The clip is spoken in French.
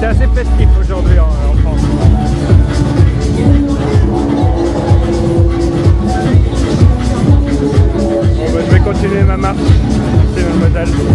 C'est assez festif aujourd'hui hein, en, France. Bon, bah, je vais continuer ma marche. C'est mademoiselle.